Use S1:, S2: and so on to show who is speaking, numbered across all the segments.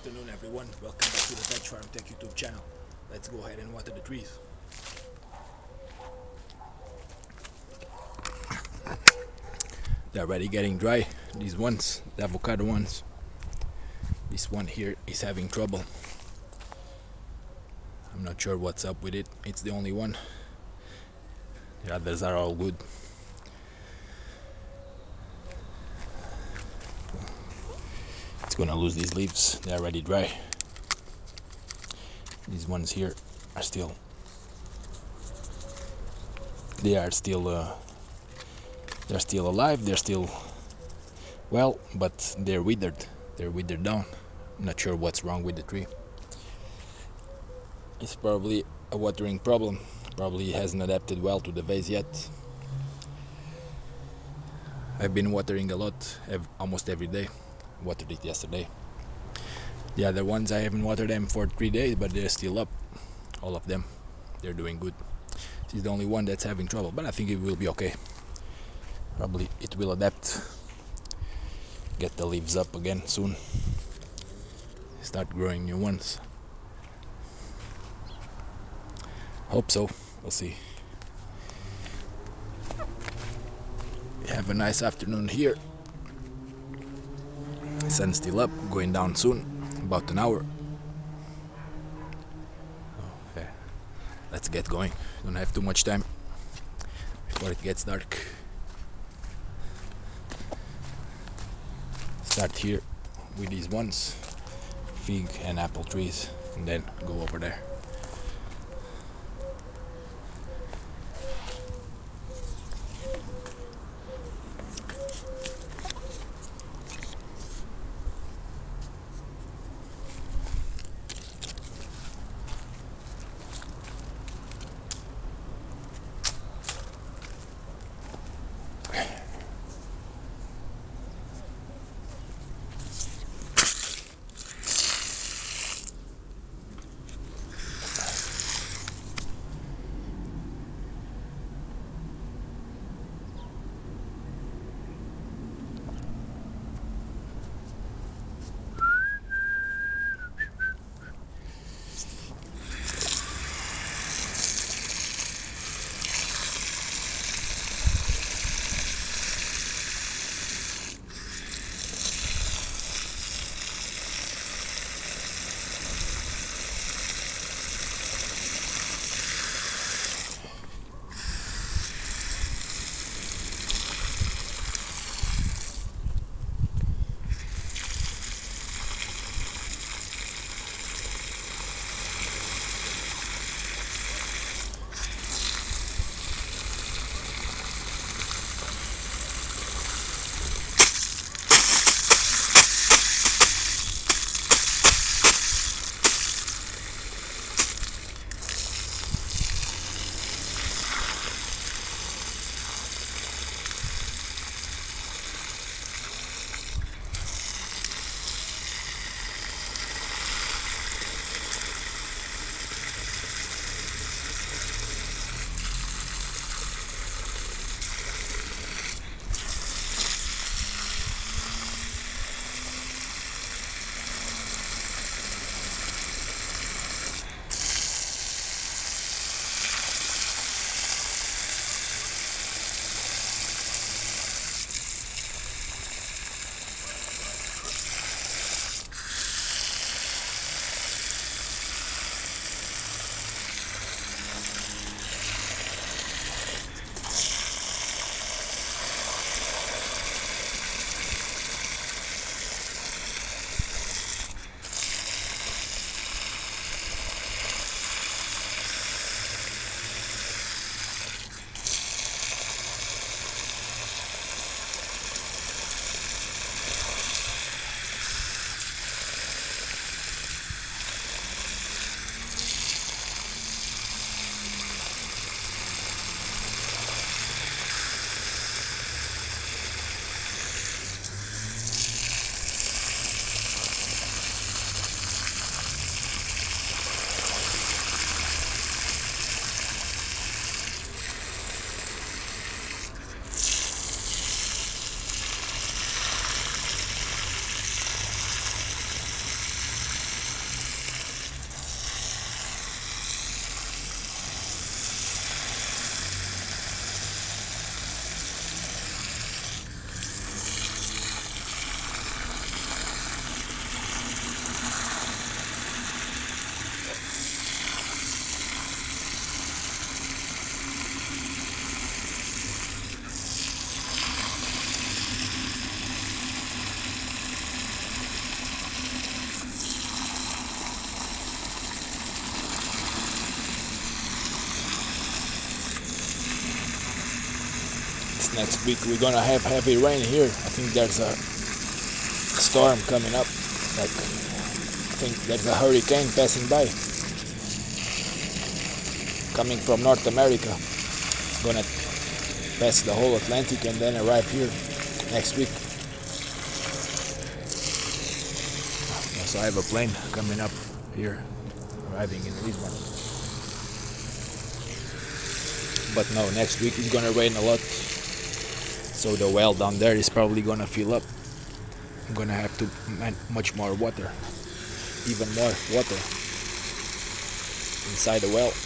S1: afternoon everyone, welcome back to the Veg Farm Tek YouTube channel. Let's go ahead and water the trees. They're already getting dry, these ones, the avocado ones. This one here is having trouble. I'm not sure what's up with it, it's the only one. The others are all good. It's gonna lose these leaves, they're already dry. These ones here are still they are still uh, they're still alive they're still well but they're withered. They're withered down. I'm not sure what's wrong with the tree. It's probably a watering problem. Probably hasn't adapted well to the vase yet. I've been watering a lot almost every day watered it yesterday the other ones I haven't watered them for three days but they're still up all of them they're doing good He's the only one that's having trouble, but I think it will be okay. Probably it will adapt. Get the leaves up again soon. Start growing new ones. Hope so. We'll see. Have a nice afternoon here. Sun still up, going down soon, about an hour. let's get going. Don't have too much time before it gets dark. Start here with these ones fig and apple trees and then go over there next week we're gonna have heavy rain here. I think there's a storm coming up. Like I think there's a hurricane passing by. Coming from North America. Gonna pass the whole Atlantic and then arrive here next week. So I have a plane coming up here, arriving in Lisbon. But no, next week it's gonna rain a lot. So the well down there is probably gonna fill up. I'm gonna have to much more water, even more water inside the well.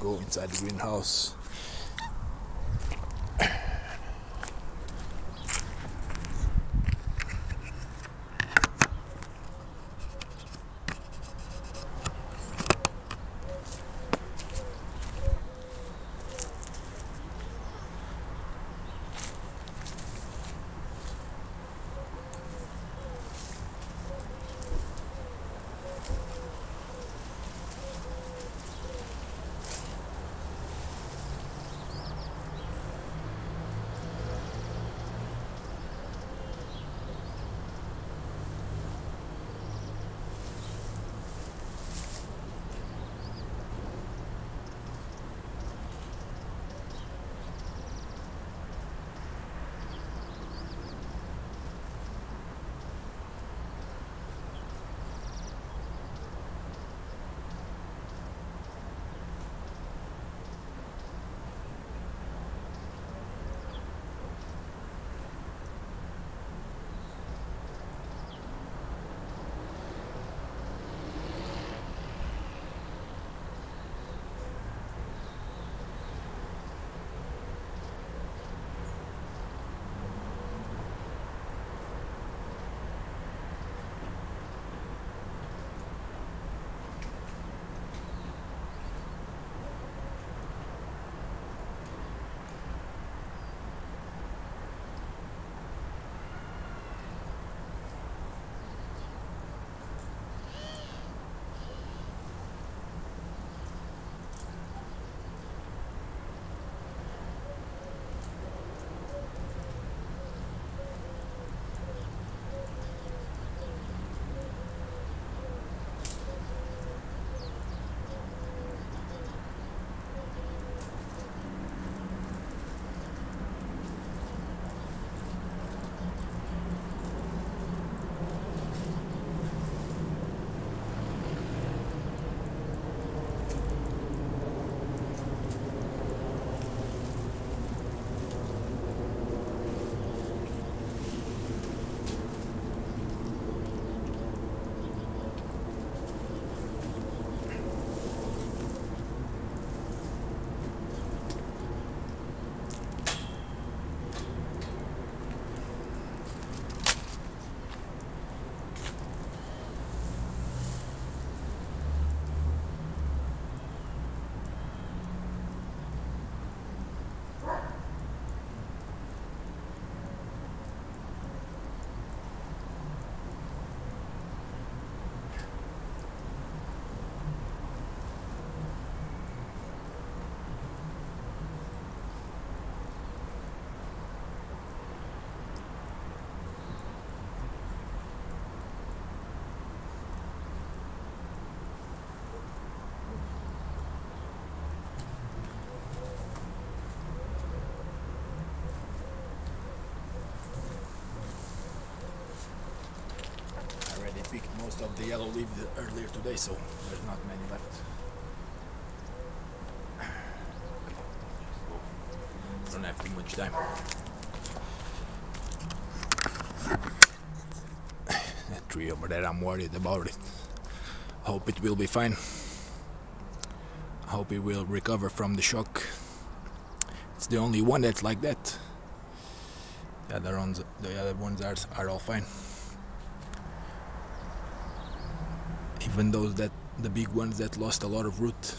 S1: Go inside the greenhouse picked most of the yellow leaves earlier today, so there's not many left. Don't have too much time. That tree over there, I'm worried about it. Hope it will be fine. Hope it will recover from the shock. It's the only one that's like that. The other ones, the other ones are, are all fine. Even those that the big ones that lost a lot of root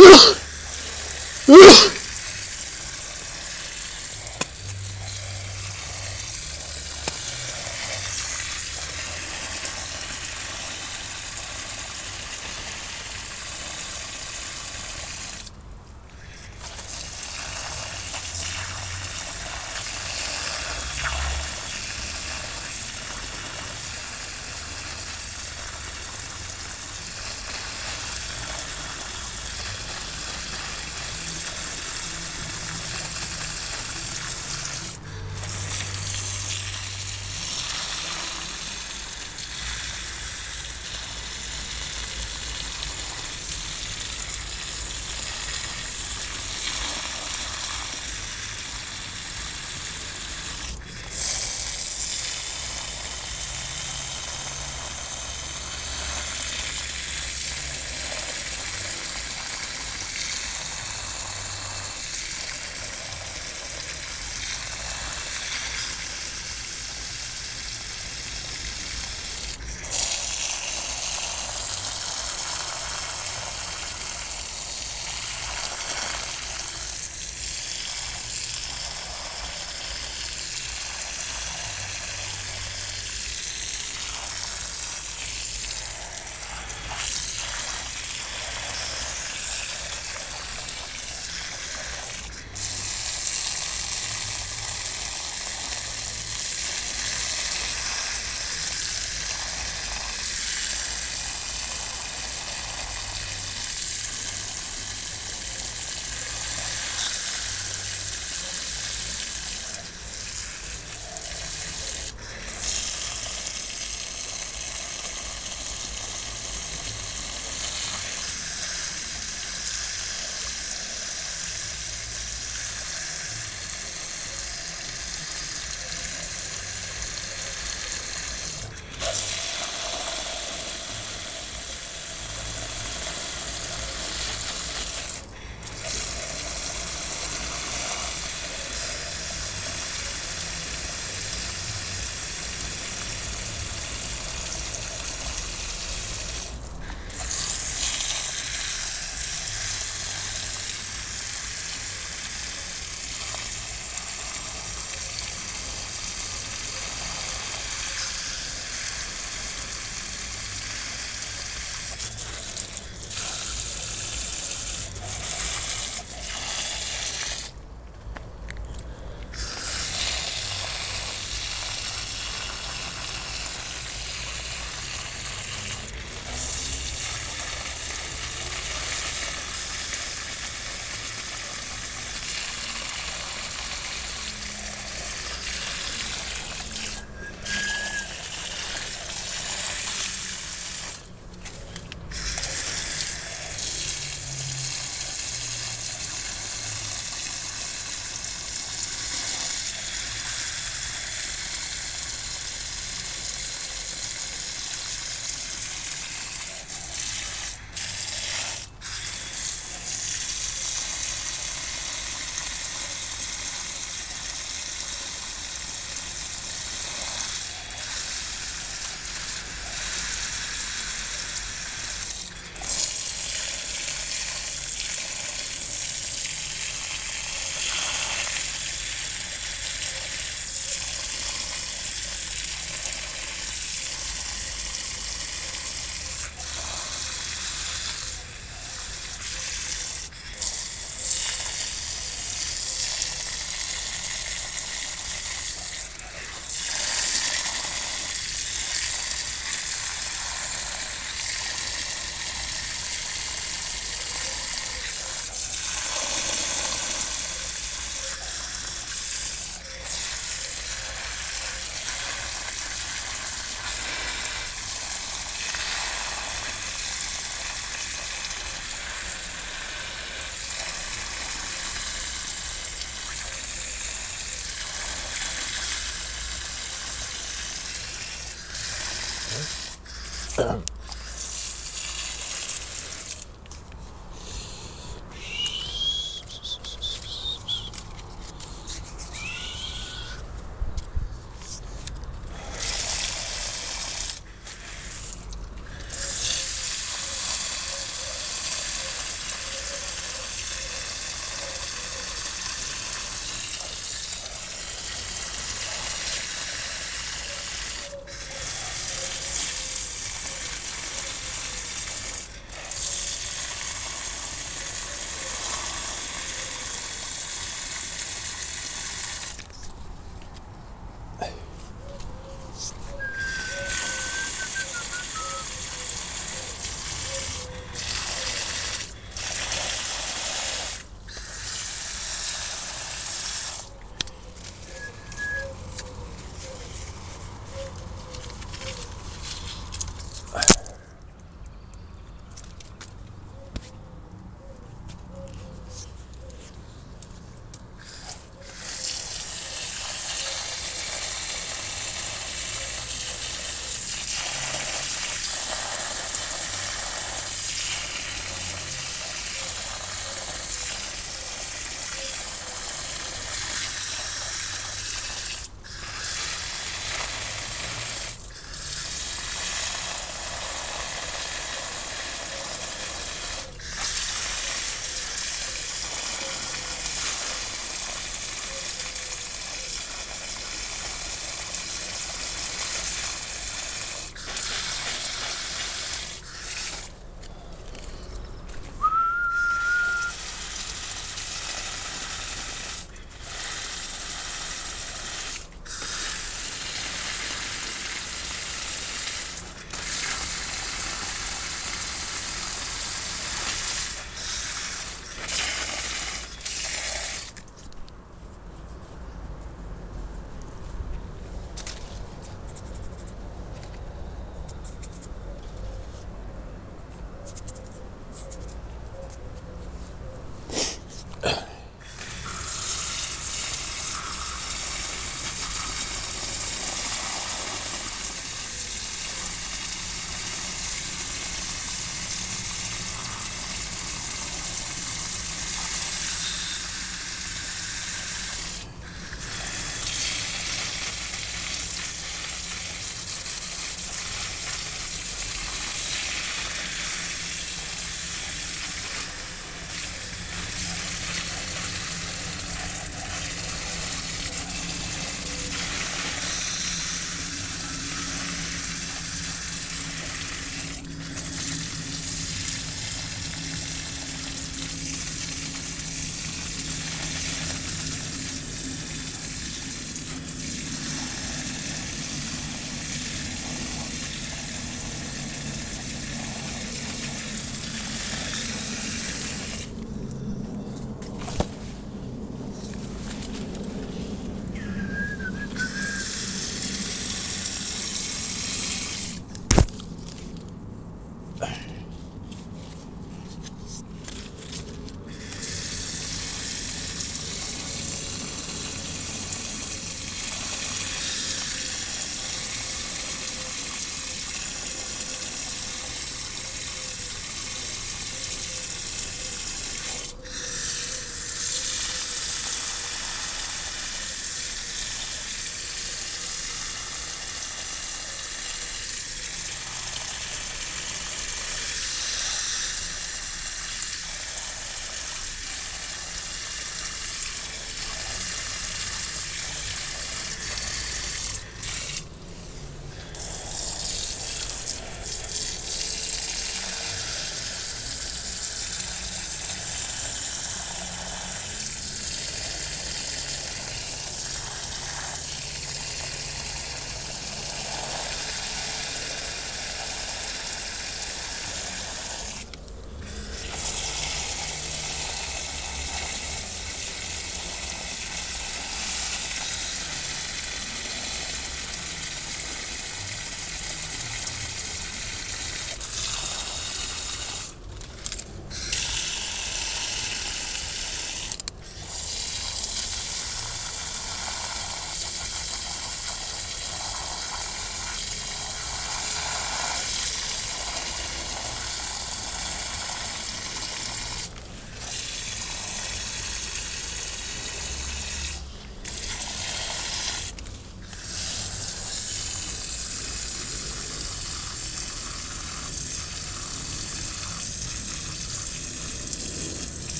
S1: Ugh!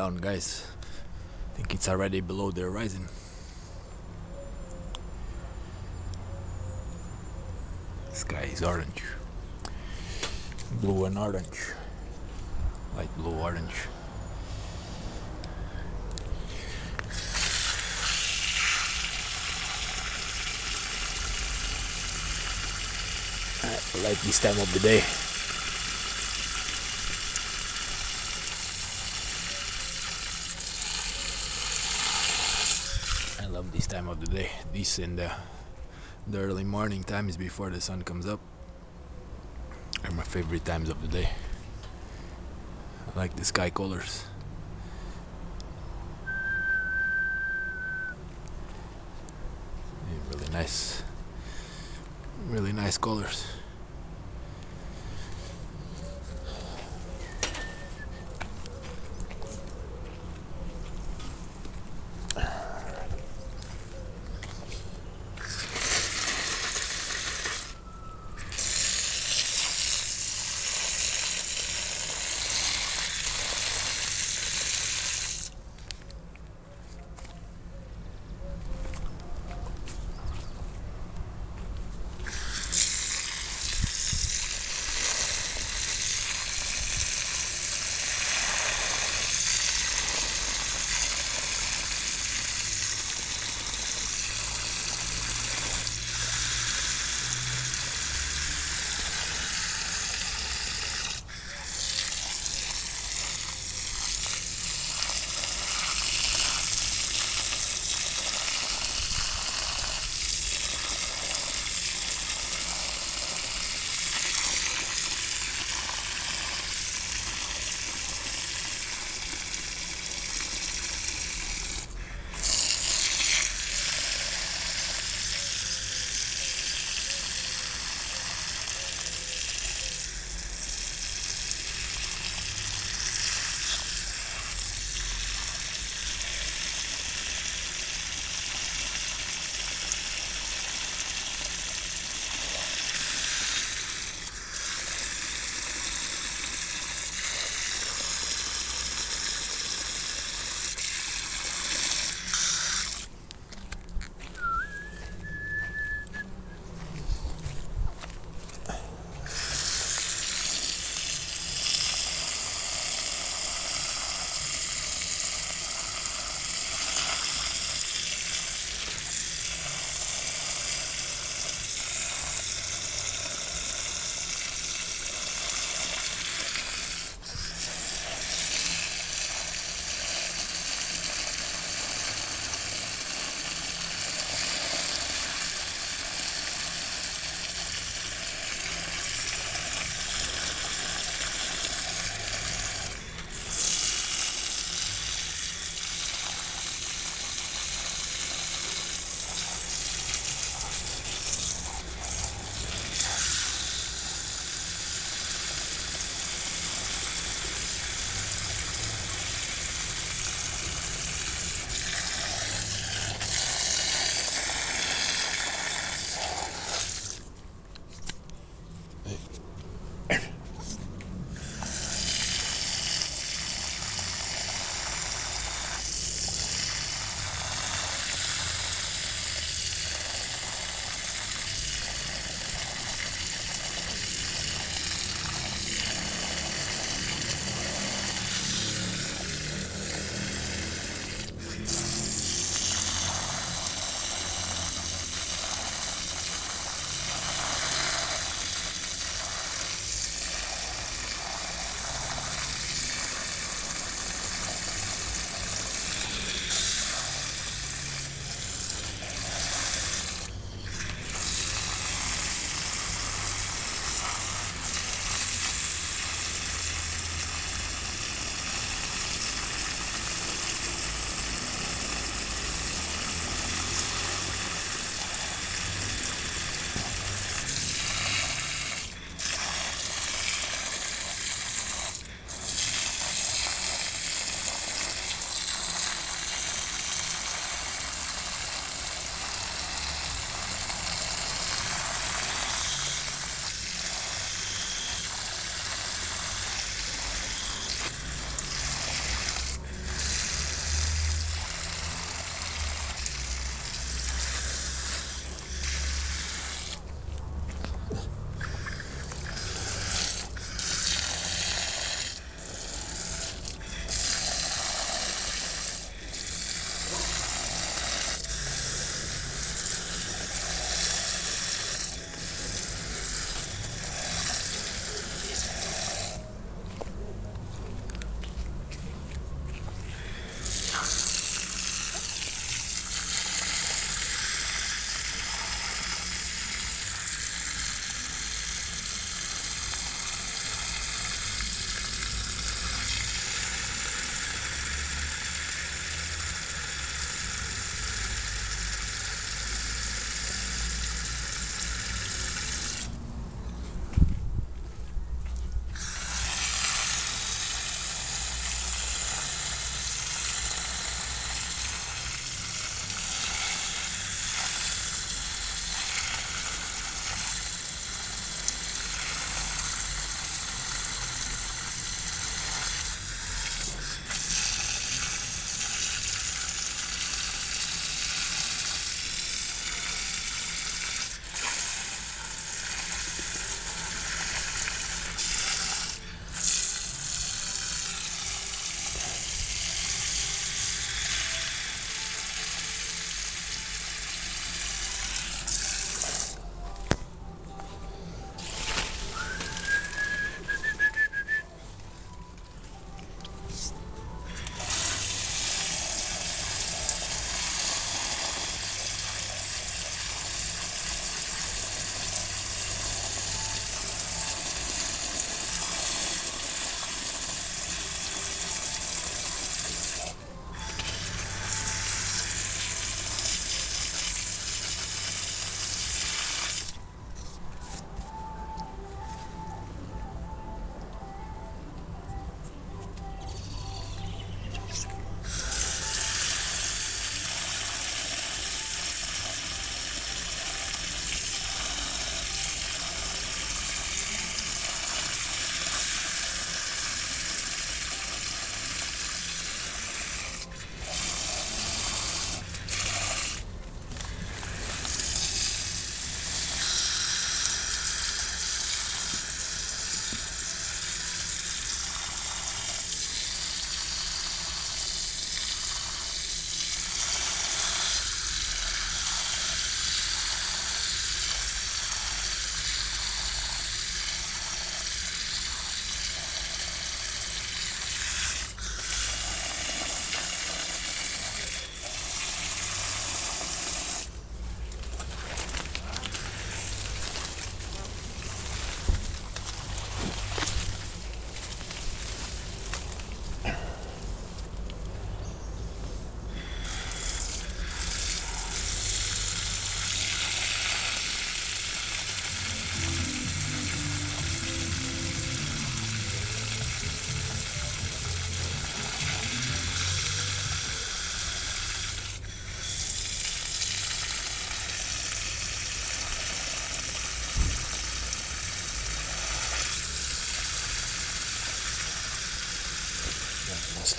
S1: Down, guys. I think it's already below the horizon. Sky is orange, blue and orange, light blue orange. I like this time of the day. I love this and the, the early morning times before the sun comes up are my favorite times of the day. I like the sky colors. Yeah, really nice, really nice colors.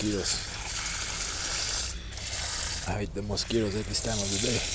S1: Mosquitoes. I hate the mosquitoes at this time of the day.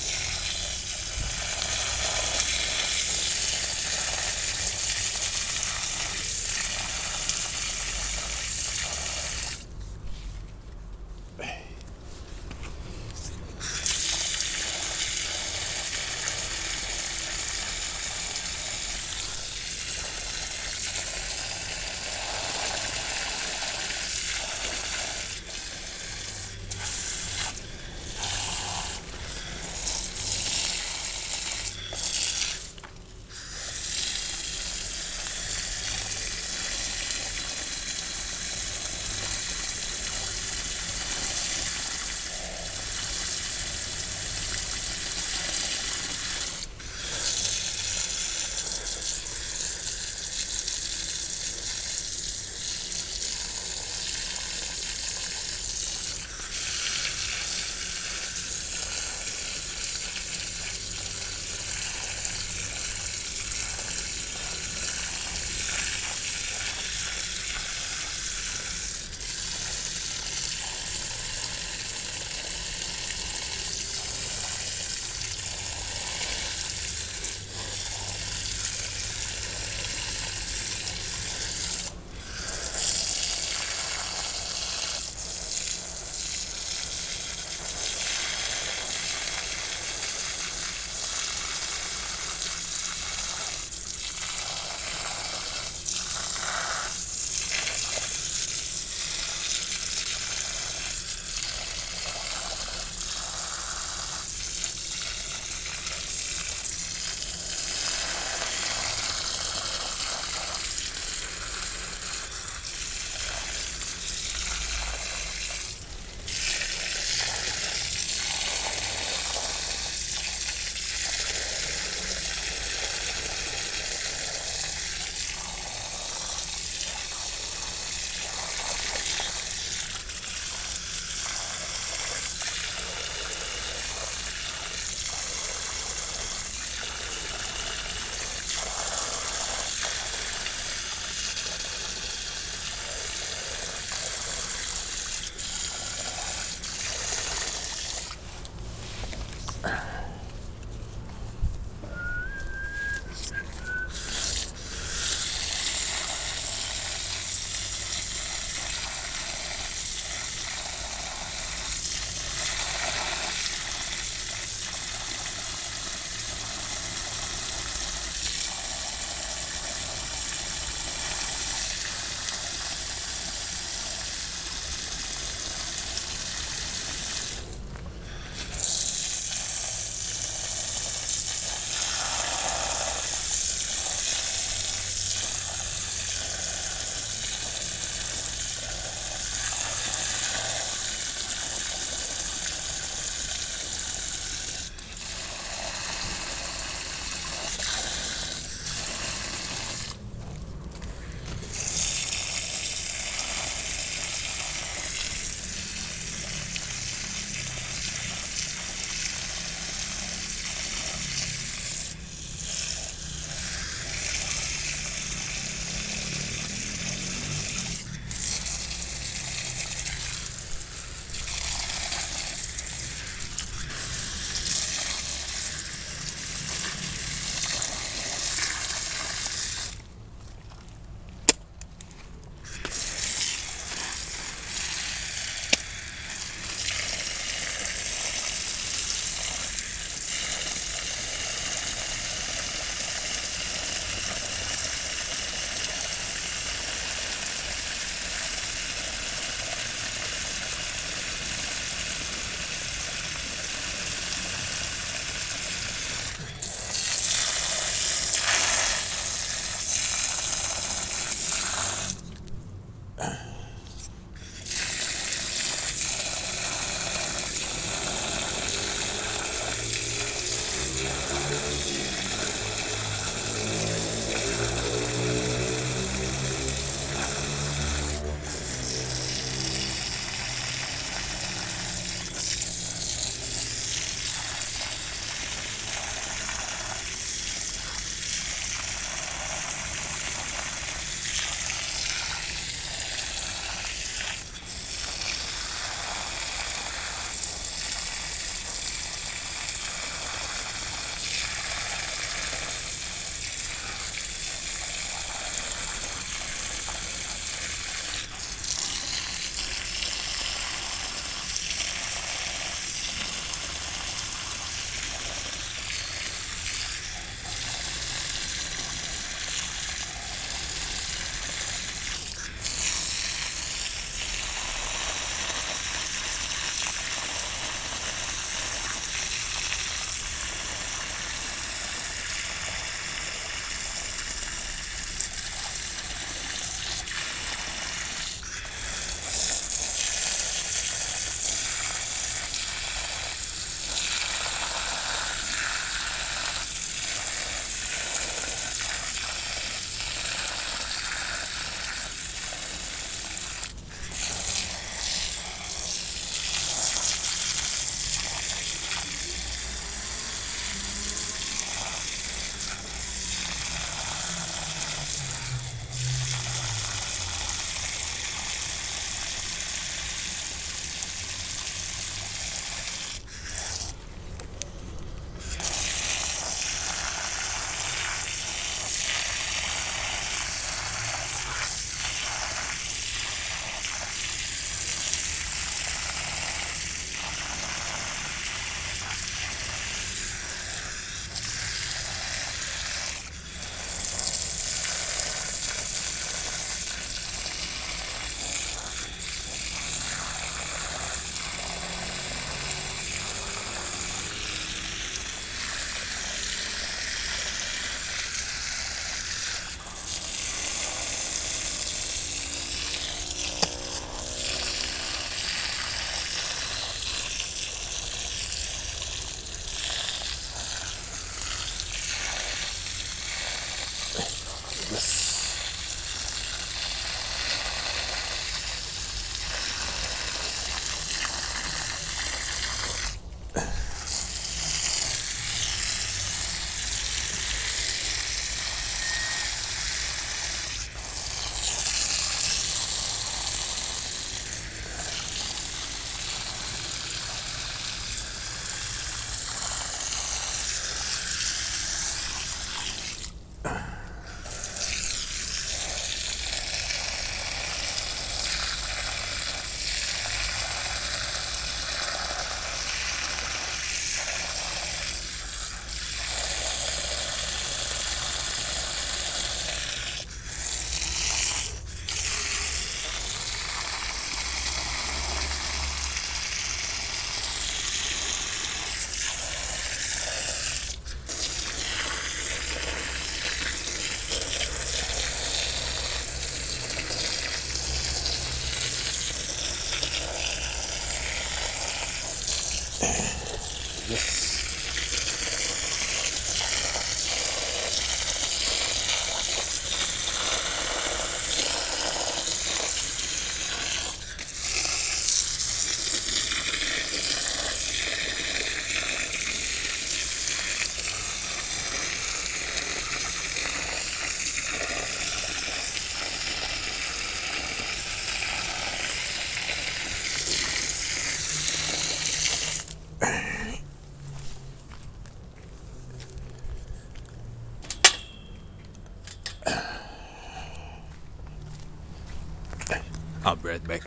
S1: I'll back.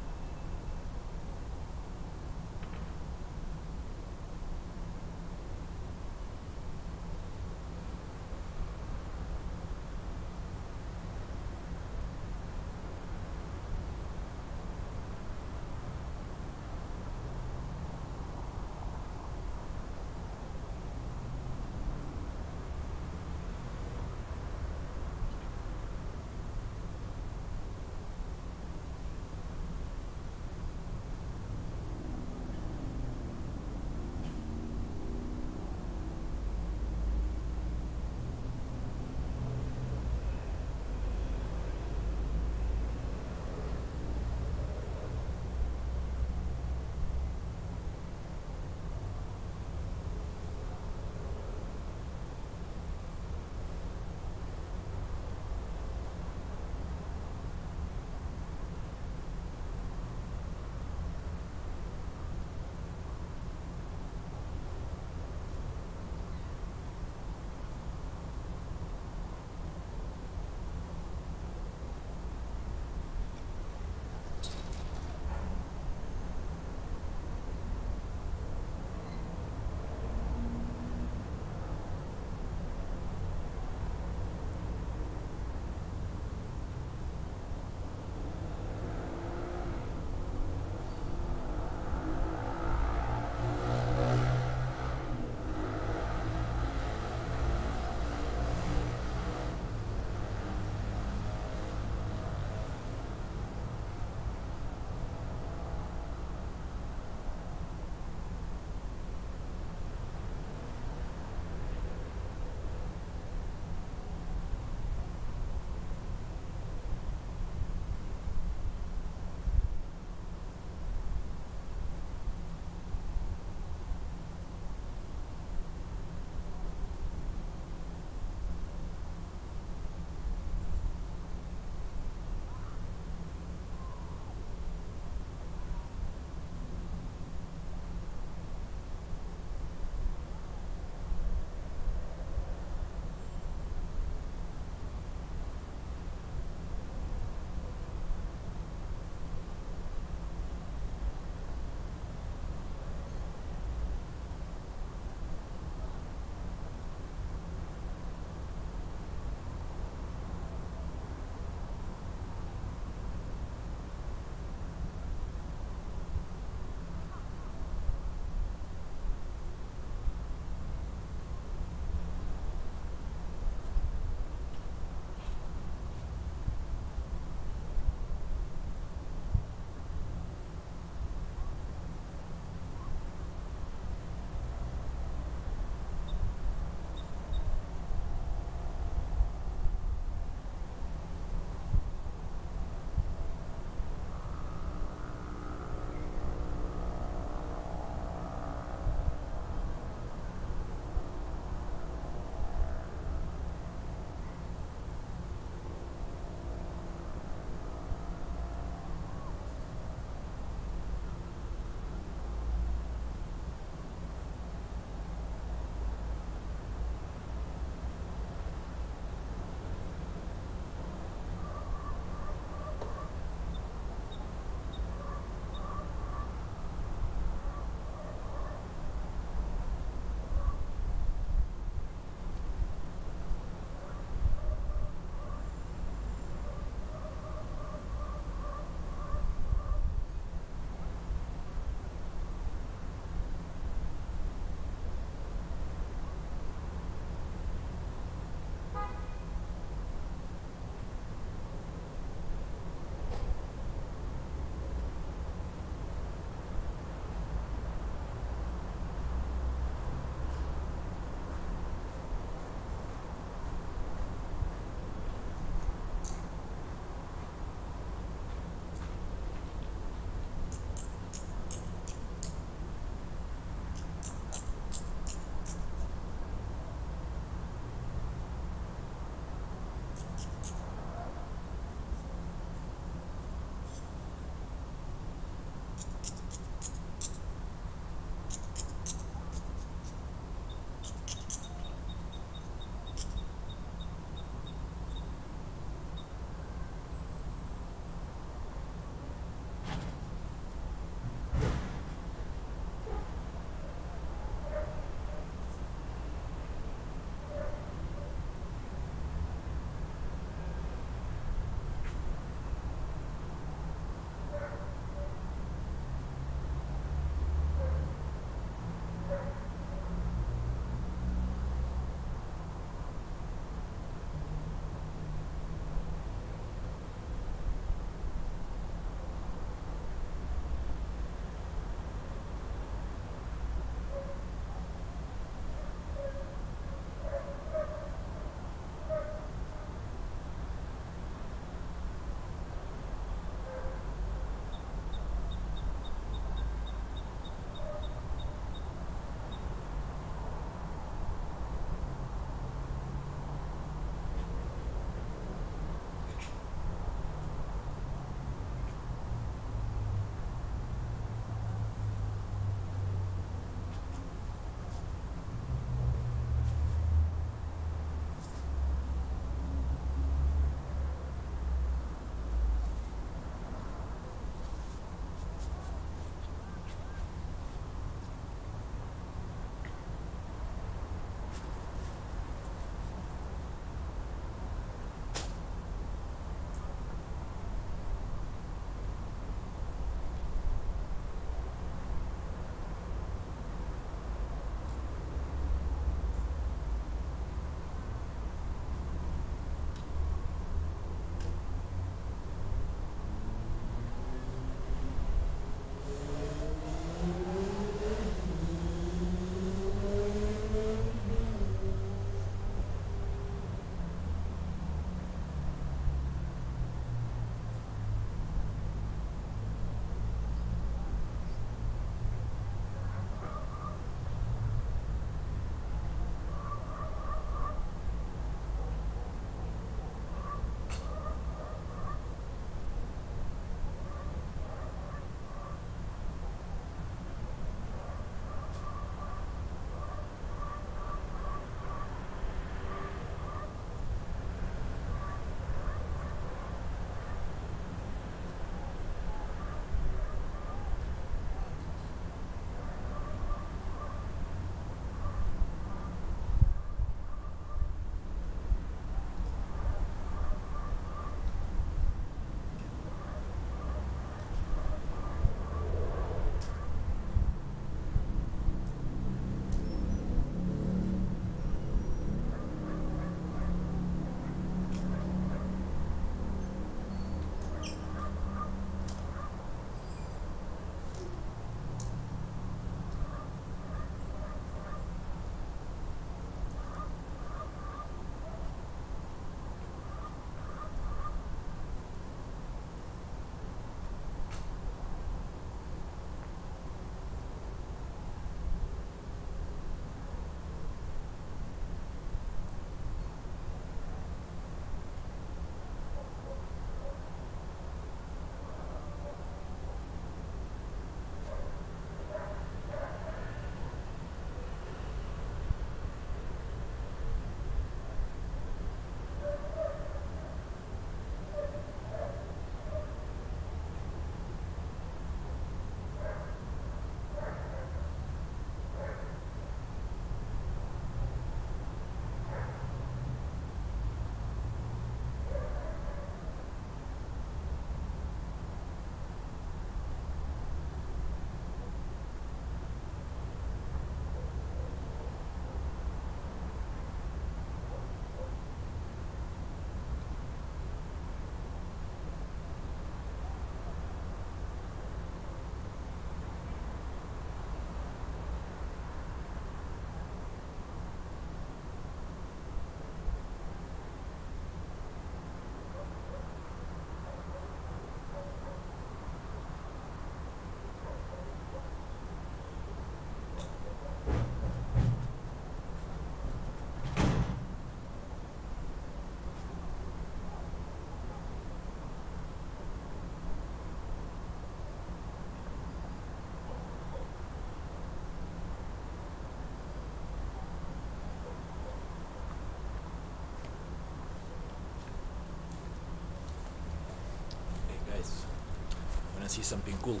S1: Wanna see something cool.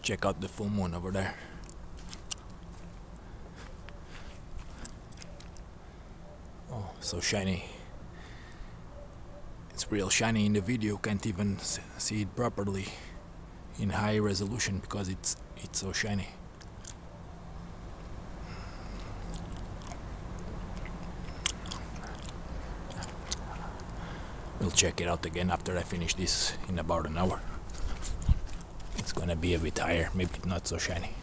S1: Check out the full moon over there. Oh, so shiny. Real shiny in the video. Can't even see it properly in high resolution because it's it's so shiny. We'll check it out again after I finish this in about an hour. It's gonna be a bit higher, maybe not so shiny.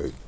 S1: road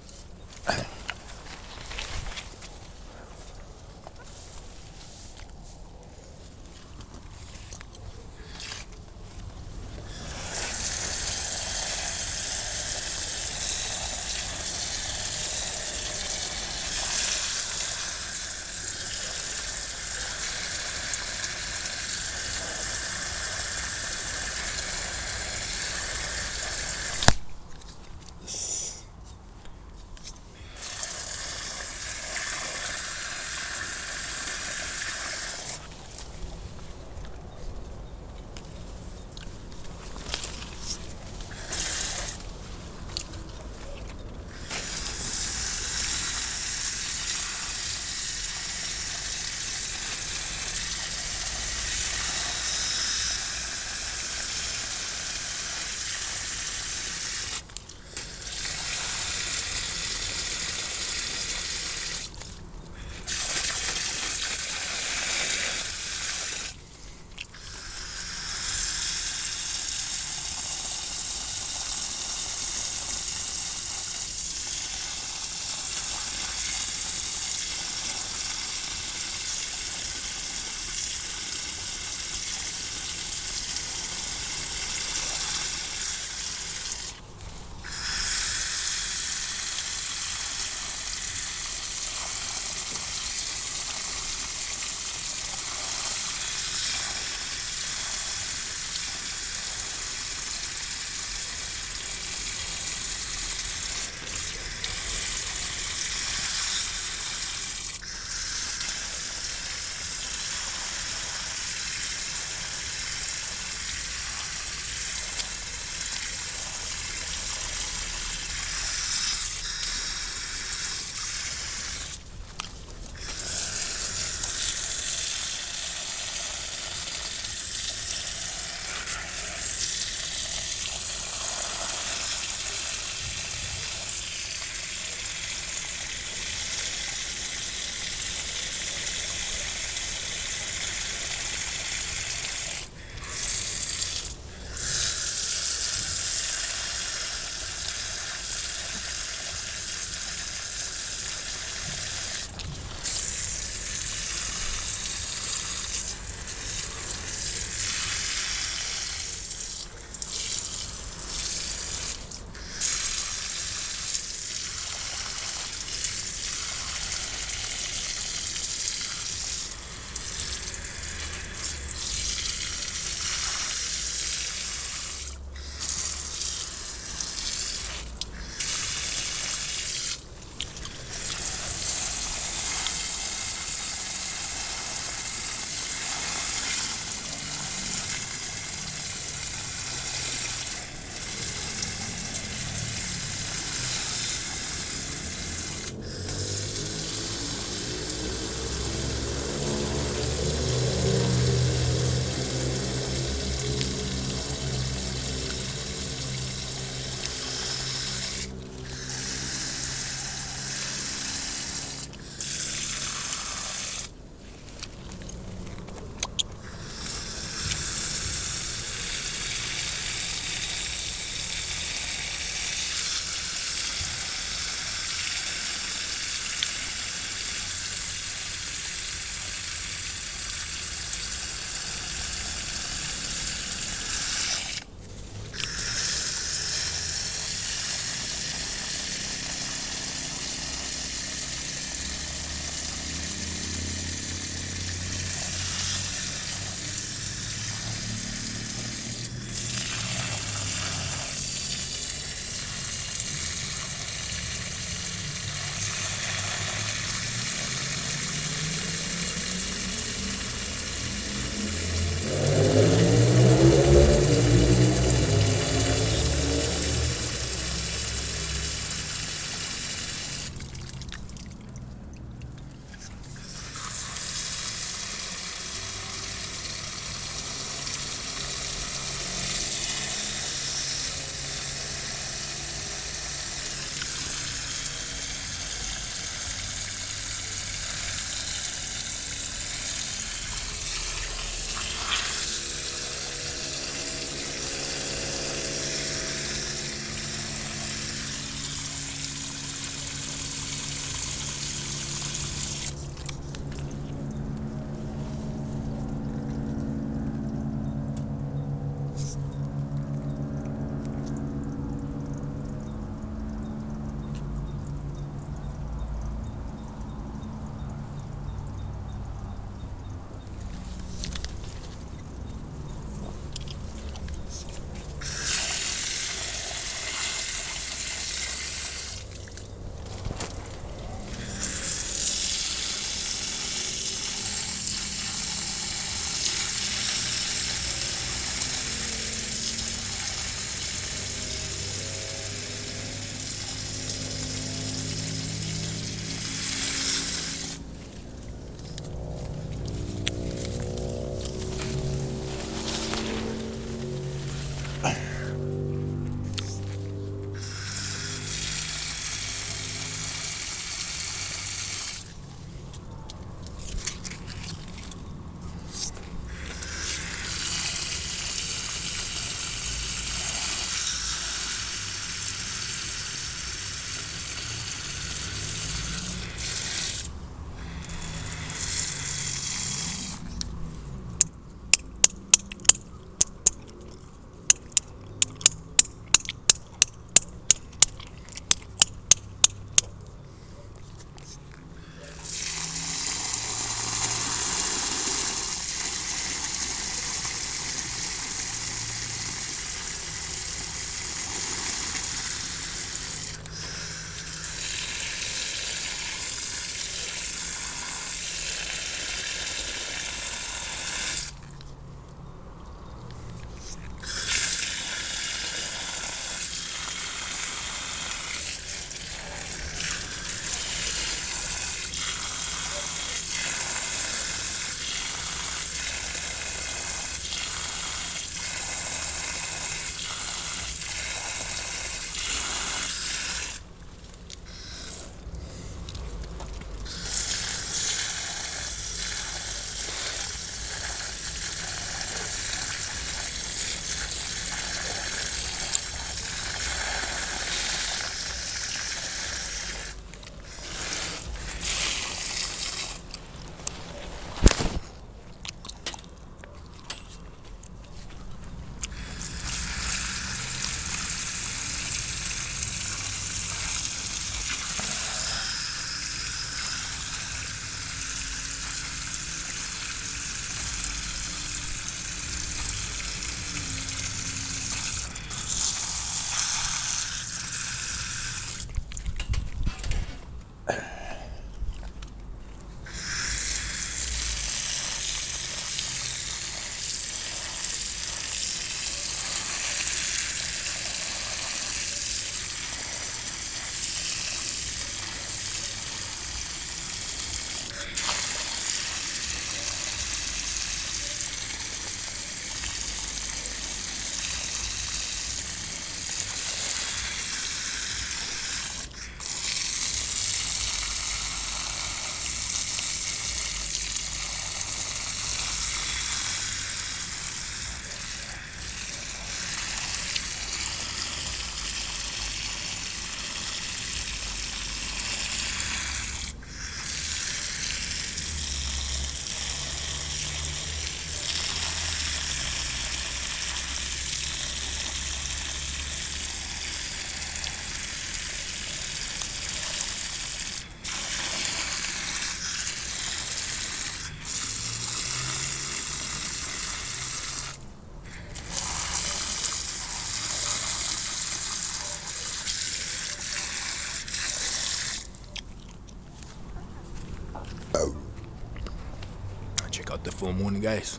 S1: full moon, guys.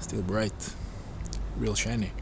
S1: Still bright, real shiny.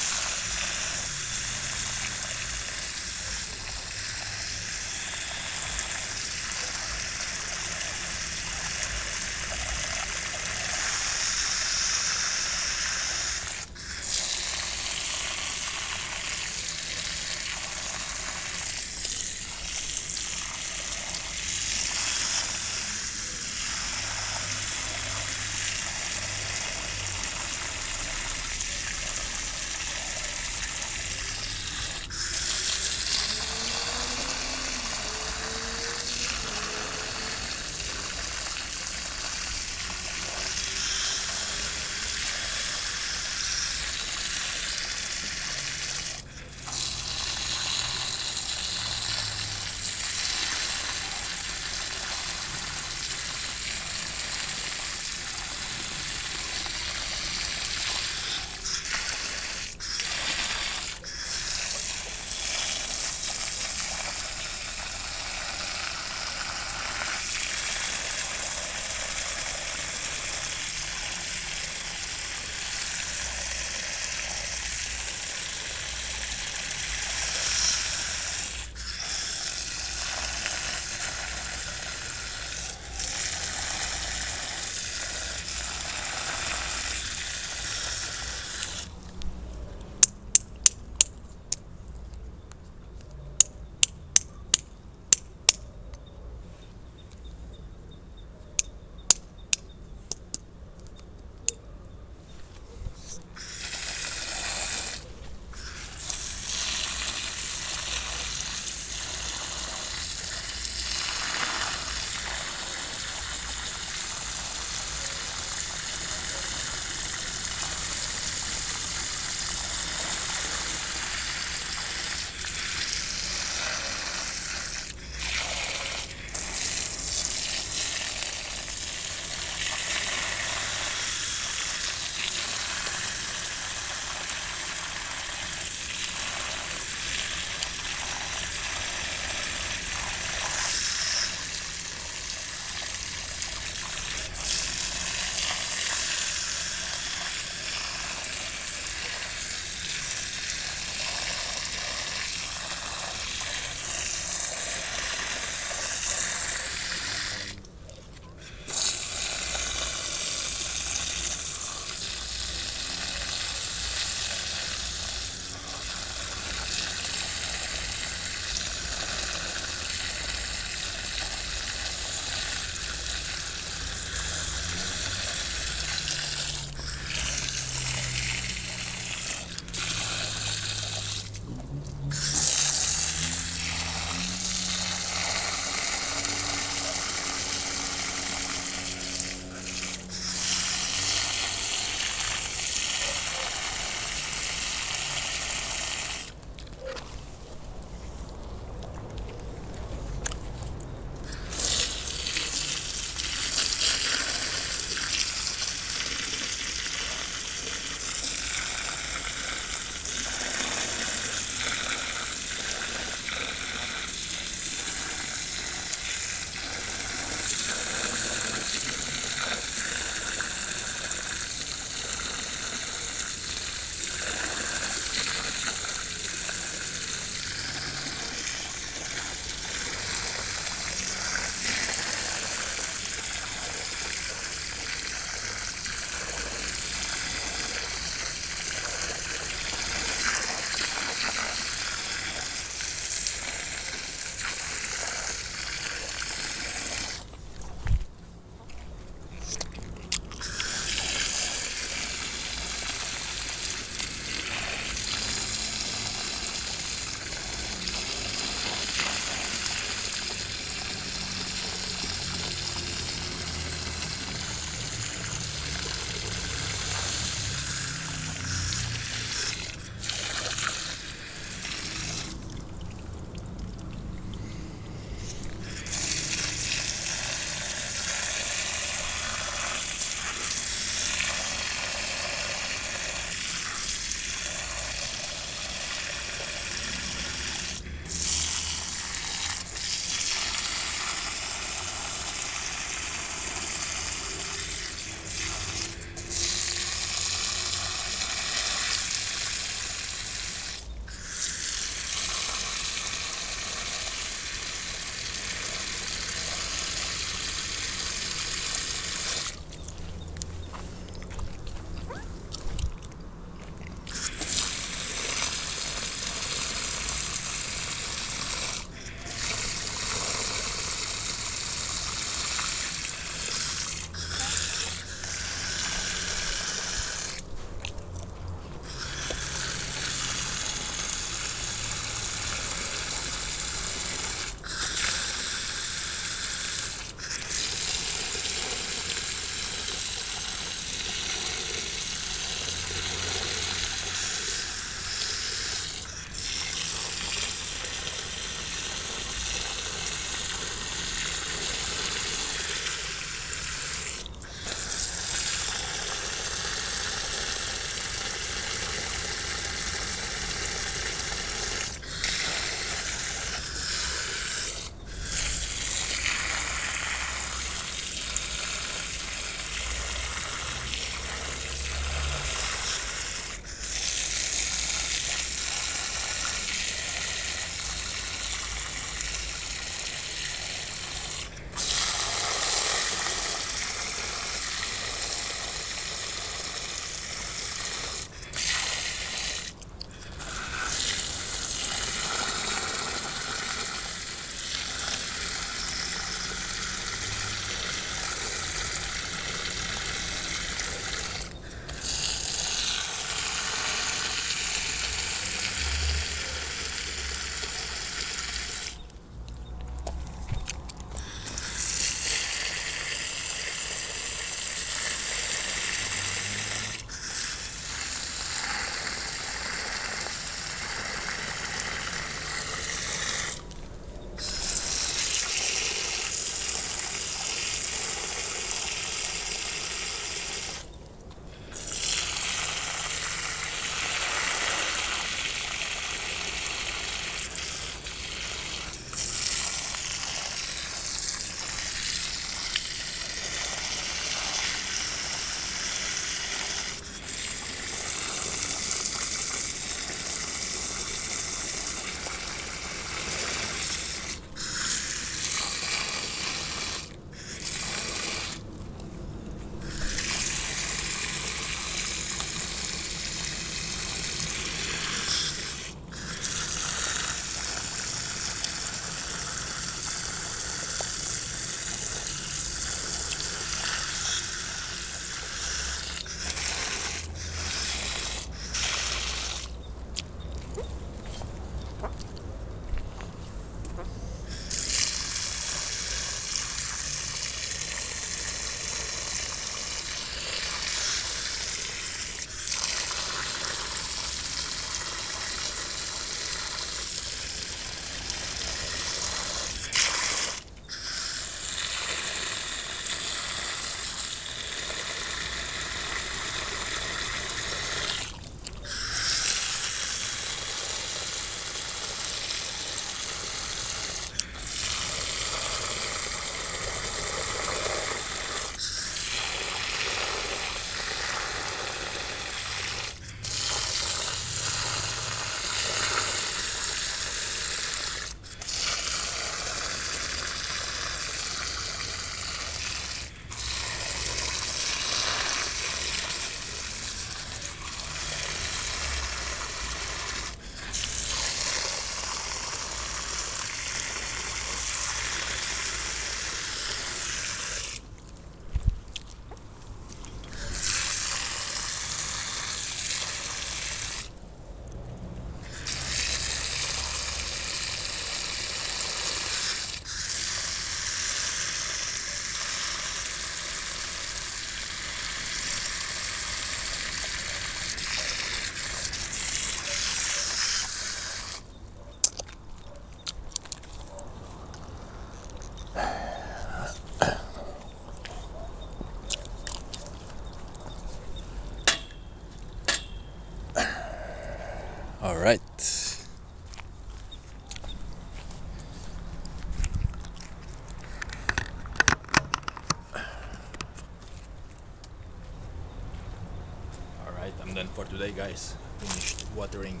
S1: Today, guys. Finished watering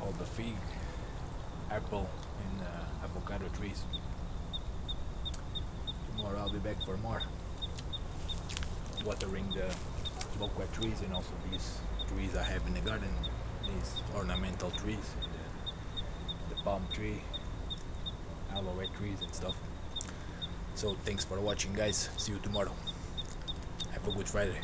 S1: all the fig, apple, and uh, avocado trees. Tomorrow I'll be back for more. Watering the loquat trees and also these trees I have in the garden these ornamental trees the, the palm tree aloe trees and stuff. So thanks for watching guys. See you tomorrow. Have a good Friday